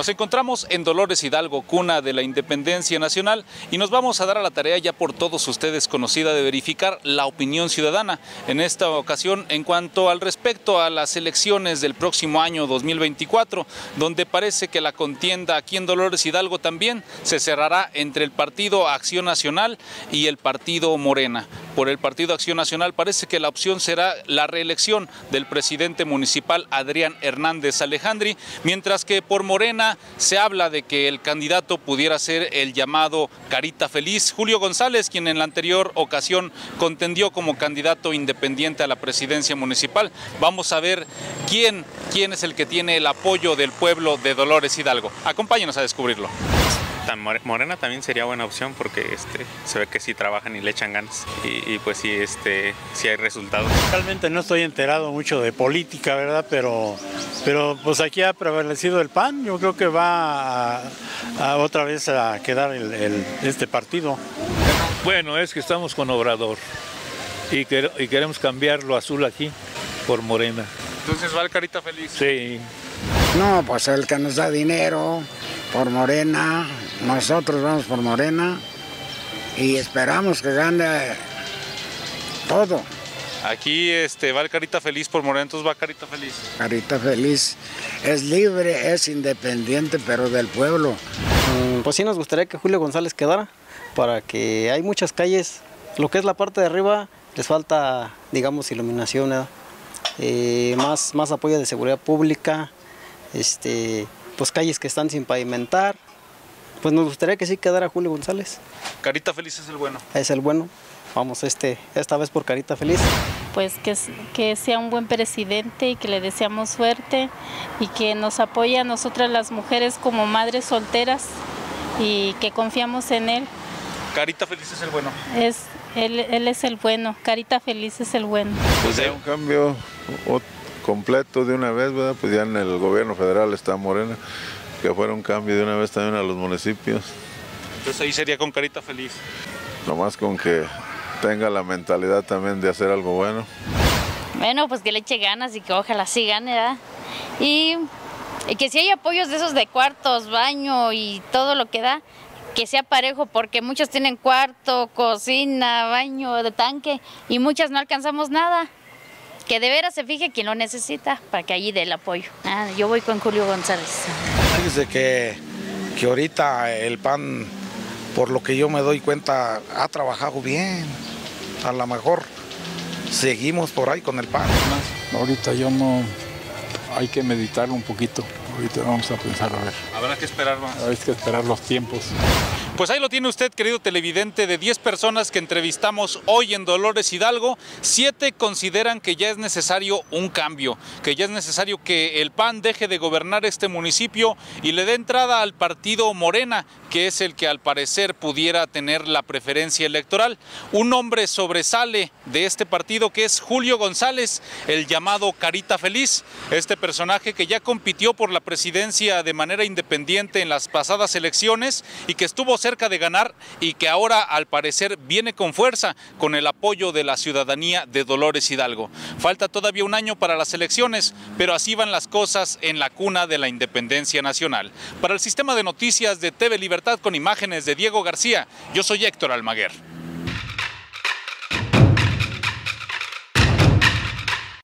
Nos encontramos en Dolores Hidalgo, cuna de la independencia nacional, y nos vamos a dar a la tarea ya por todos ustedes conocida de verificar la opinión ciudadana. En esta ocasión, en cuanto al respecto a las elecciones del próximo año 2024, donde parece que la contienda aquí en Dolores Hidalgo también se cerrará entre el Partido Acción Nacional y el Partido Morena. Por el Partido Acción Nacional parece que la opción será la reelección del presidente municipal Adrián Hernández Alejandri, mientras que por Morena se habla de que el candidato pudiera ser el llamado Carita Feliz, Julio González, quien en la anterior ocasión contendió como candidato independiente a la presidencia municipal. Vamos a ver quién, quién es el que tiene el apoyo del pueblo de Dolores Hidalgo. Acompáñenos a descubrirlo. Morena también sería buena opción porque este, se ve que sí trabajan y le echan ganas y, y pues sí, este, sí hay resultados. Realmente no estoy enterado mucho de política, ¿verdad? Pero, pero pues aquí ha prevalecido el PAN. Yo creo que va a, a otra vez a quedar el, el, este partido. Bueno, es que estamos con Obrador y, que, y queremos cambiar lo azul aquí por morena. Entonces va el Carita Feliz. Sí. No, pues el que nos da dinero por Morena, nosotros vamos por Morena y esperamos que gane todo. Aquí este, va el Carita Feliz por Morena, entonces va Carita Feliz. Carita Feliz es libre, es independiente, pero del pueblo. Pues sí nos gustaría que Julio González quedara, para que hay muchas calles, lo que es la parte de arriba les falta, digamos, iluminación, eh, más, más apoyo de seguridad pública, este, pues calles que están sin pavimentar. Pues nos gustaría que sí quedara Julio González. Carita Feliz es el bueno. Es el bueno. Vamos este, esta vez por Carita Feliz. Pues que, que sea un buen presidente y que le deseamos suerte y que nos apoye a nosotras las mujeres como madres solteras y que confiamos en él. Carita Feliz es el bueno. Es, él, él es el bueno, Carita Feliz es el bueno. Pues hay un cambio completo de una vez, ¿verdad? Pues ya en el gobierno federal está Morena, que fuera un cambio de una vez también a los municipios. Entonces ahí sería con Carita Feliz. Nomás con que tenga la mentalidad también de hacer algo bueno. Bueno, pues que le eche ganas y que ojalá sí gane, ¿verdad? Y, y que si hay apoyos de esos de cuartos, baño y todo lo que da, que sea parejo, porque muchos tienen cuarto, cocina, baño, de tanque, y muchas no alcanzamos nada. Que de veras se fije quien lo necesita para que allí dé el apoyo. Ah, yo voy con Julio González. Fíjese que, que ahorita el PAN, por lo que yo me doy cuenta, ha trabajado bien. A lo mejor seguimos por ahí con el PAN. Ahorita yo no, hay que meditarlo un poquito. Ahorita vamos a pensar a ver. Habrá que esperar más. Hay que esperar los tiempos. Pues ahí lo tiene usted, querido televidente, de 10 personas que entrevistamos hoy en Dolores Hidalgo, 7 consideran que ya es necesario un cambio, que ya es necesario que el PAN deje de gobernar este municipio y le dé entrada al partido Morena, que es el que al parecer pudiera tener la preferencia electoral. Un hombre sobresale de este partido que es Julio González, el llamado Carita Feliz, este personaje que ya compitió por la presidencia de manera independiente en las pasadas elecciones y que estuvo cerca de ganar y que ahora al parecer viene con fuerza con el apoyo de la ciudadanía de Dolores Hidalgo. Falta todavía un año para las elecciones, pero así van las cosas en la cuna de la independencia nacional. Para el sistema de noticias de TV Libertad con imágenes de Diego García, yo soy Héctor Almaguer.